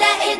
that it